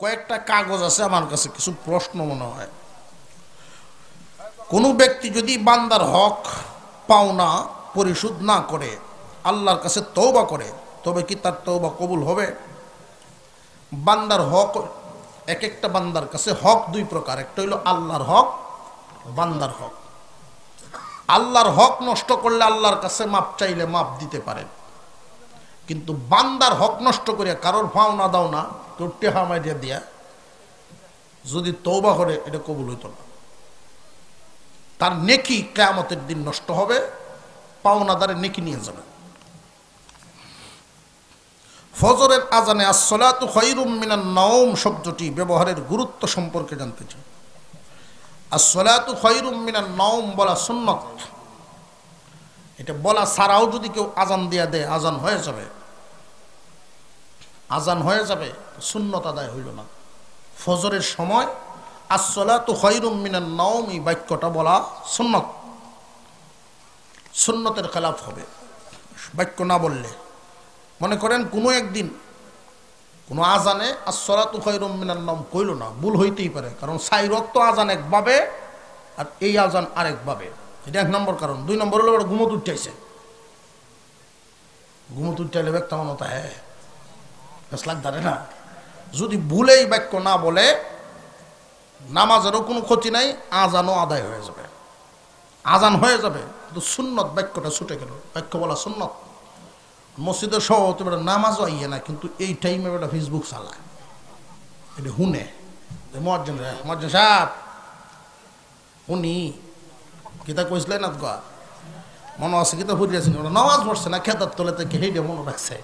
কয়েকটা কাগজ আছে আমার কাছে, কিছু প্রশ্ন মনে হয়। কোনো ব্যক্তি যদি বান্দার হক, পাওনা পরিশোধ না করে, আল্লাহর কাছে তৌবা করে, তবে কি তার তৌবা কবুল হবে? বান্দার হক এক একটা বান্দার কাছে হক দুই প্রকার। একটা হইল আল্লাহর হক, বান্দার হক। আল্লাহর হক নষ্ট করলে আল্লাহর কাছে মাপ চাইলে মাপ দিতে পারেন কিন্তু বান্দার হক নষ্ট করে কারোর ফাও না দাও না কেউ টেহা মাইরিয়া দিয়া যদি তৌবা করে, এটা কবুল হইত না। তার নেকি কেয়ামতের দিন নষ্ট হবে, পাওনাদারে নেকি নিয়ে যাবে। ফজরের আজানে আসলাতু খৈরুম মিনান নওম শব্দটি ব্যবহারের গুরুত্ব সম্পর্কে জানতে চাই। আসলাতু খৈরুম মিনান নওম বলা সুন্নত। এটা বলা ছাড়াও যদি কেউ আজান দিয়া দেয় আজান হয়ে যাবে। আজান হয়ে যাবে, সুন্নত আদায় হইল না। ফজরের সময় আসলাতু খৈরুম মিনান নওম এই বাক্যটা বলা সুন্নত। সুন্নতের খেলাফ হবে। বাক্য না বললে। মনে করেন কোনো একদিন কোনো আজানে আসরাতু খৈরুম মিনান নাম কইল না, ভুল হইতেই পারে। কারণ সাইরত তো আজান একভাবে আর এই আজান আরেকভাবে। এটা এক নম্বর কারণ। দুই নম্বর হলো ঘুমত উঠাইছে ঘুমত উঠাইলে ব্যক্ত মতো হ্যাঁ। লাগ ধরে না যদি ভুলেই বাক্য না বলে নামাজেরও কোনো ক্ষতি নাই, আজানও আদায় হয়ে যাবে। আজান হয়ে যাবে, কিন্তু সুন্নত বাক্যটা ছুটে গেল। বাক্য বলা সুন্নত। মসজিদের সহ তো বেটা নামাজও আইয়ে না, কিন্তু এই টাইমে বেটা ফেসবুক চালায়। এটা হুনে মর্জন রে মর্জন সাহেব, শুনি। কিতা কইসলে না মনে আছে কিতা আছে নামাজ পড়ছে না, খেতার তলে থেকে হেঁটে মনে রাখছে।